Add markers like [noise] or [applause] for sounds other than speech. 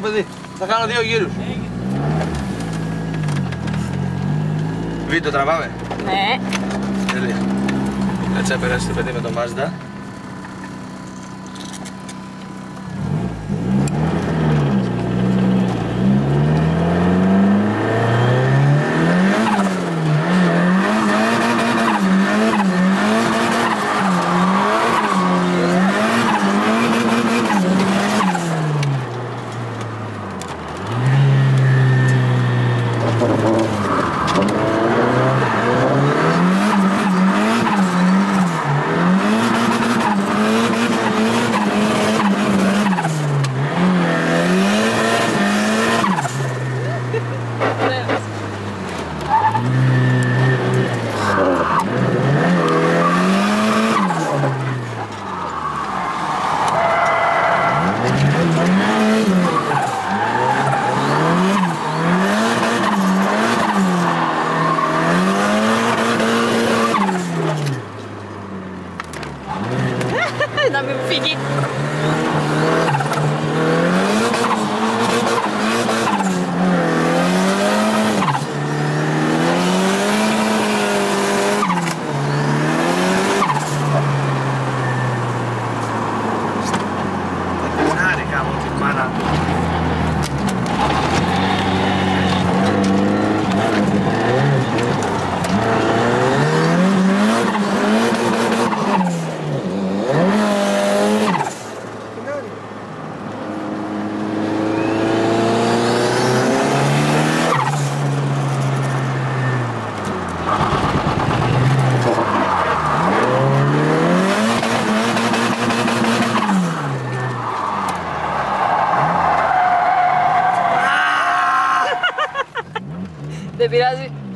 παιδί. Θα κάνω δύο γύρους. Βίντεο τραβάμε. Ναι. Τέλεια. Έτσι θα περάσει το παιδί με το Mazda. [laughs] 나 몇 피기 Δεν πειράζει.